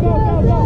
go, go, go.